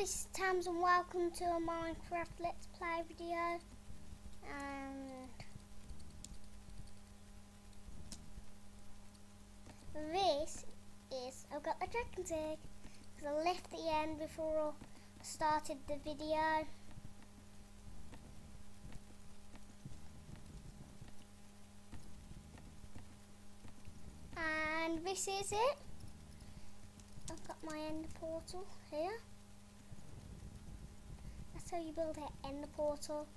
this is Tams and welcome to a Minecraft Let's Play video. And this is, I've got the dragon's egg because I left the end before I started the video. And this is it. I've got my end portal here. How you build it in the portal.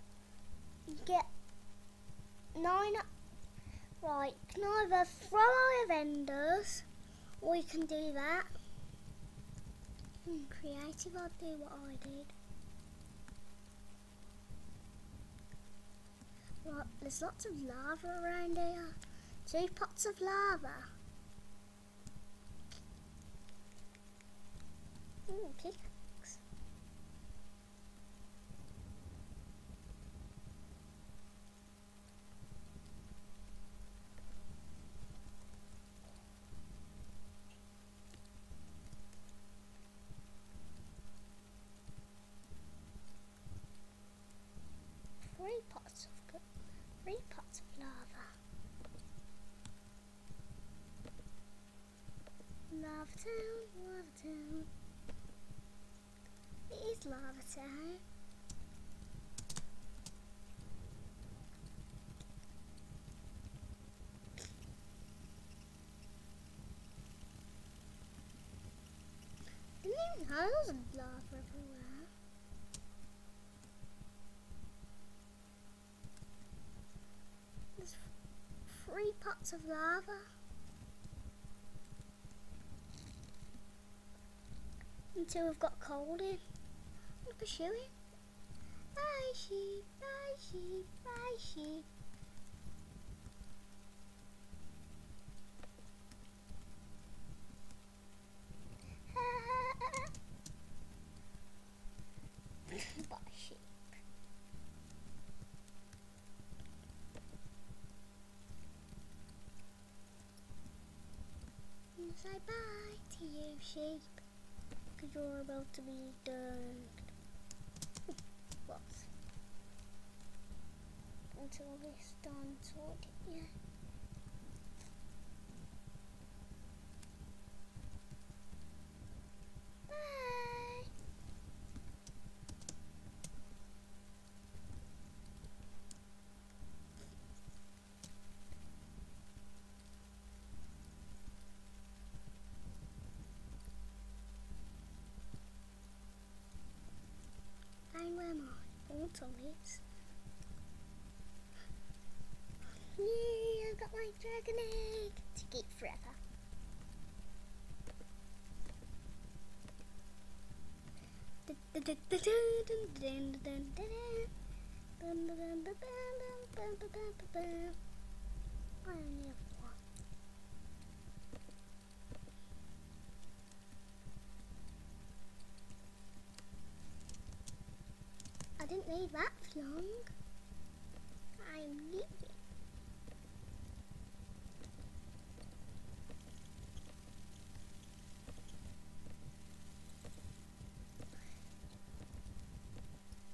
You get nine. Right, can either throw out of enders, or you can do that. Hmm, creative, I'll do what I did. Right, there's lots of lava around here. Two pots of lava. Ooh, pickaxe. Three pots of good, three pots of lava. Lava town, lava town. It lava town. Didn't even know there was lava everywhere. There's three pots of lava. Until we've got cold in. At showing. Bye sheep, bye sheep, bye sheep. say bye to you sheep. Because you're about to be done. What? Until this done sorted, yeah. Bye. Find where my portal is. Yay, I've got my dragon egg to keep forever. I didn't need that for long. I'm leaving.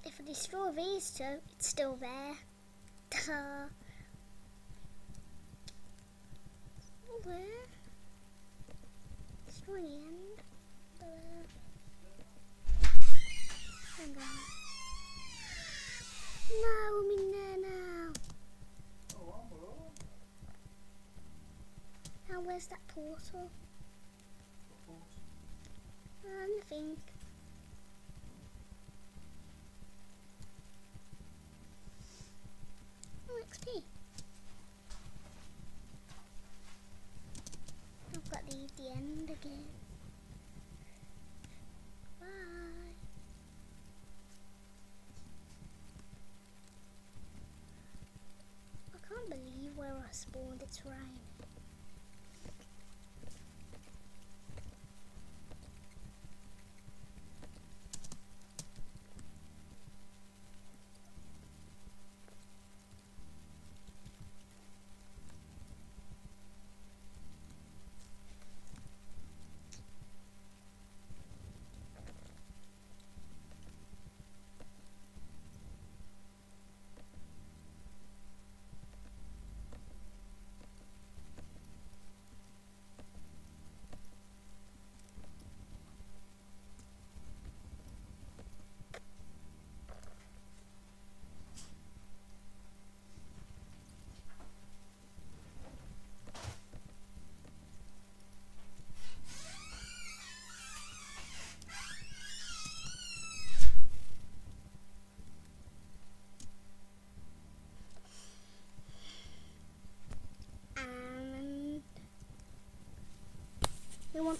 If I destroy these two, it's still there. Duh. Still there. Destroy the end. Hang on. No, I'm in there now. Now where's that portal? Nothing. Oh, XP. I've got to leave the end again. Bye. I can't believe where I spawned. It's raining.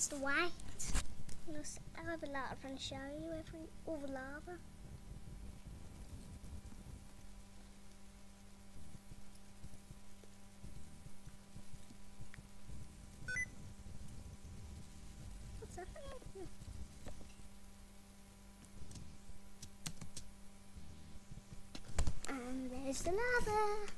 To wait. I have a lot of fun show you every all the lava. And there's the lava.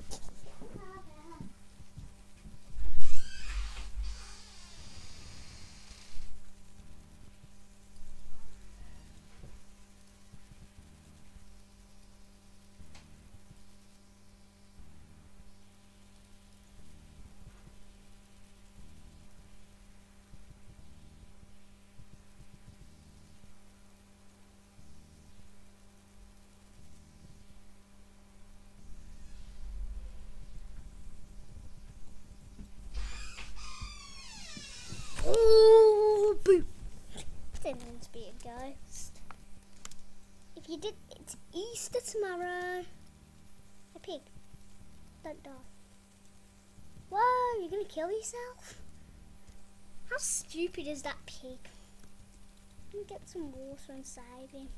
pretending to be a ghost. If you did, it's Easter tomorrow. A pig. Don't die. Whoa, you're gonna kill yourself? How stupid is that pig? Let me get some water save him.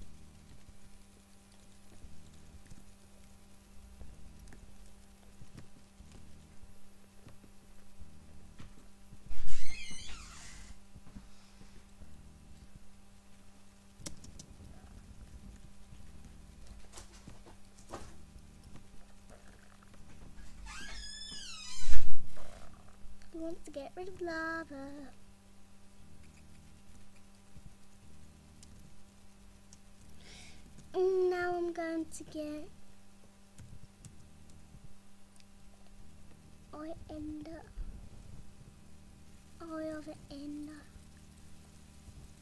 Want to get rid of lava. And now I'm going to get I end up eye of an ender.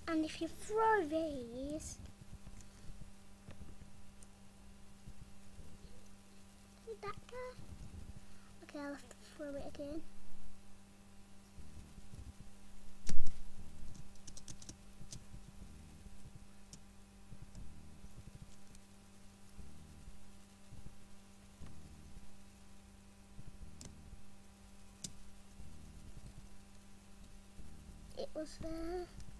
And if you throw these that go? Okay, I'll have to throw it again. Was there.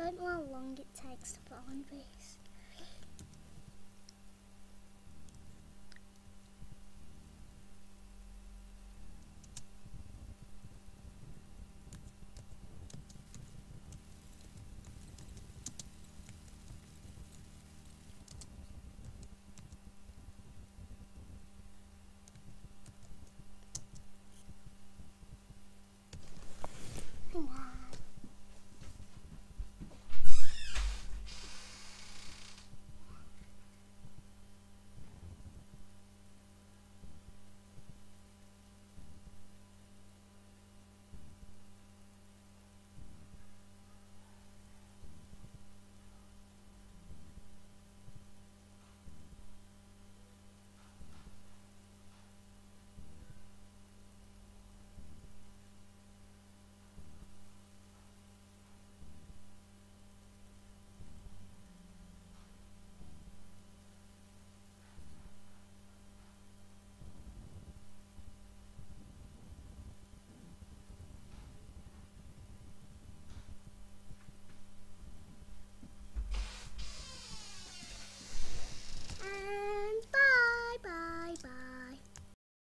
don't know how long it takes to put on, these.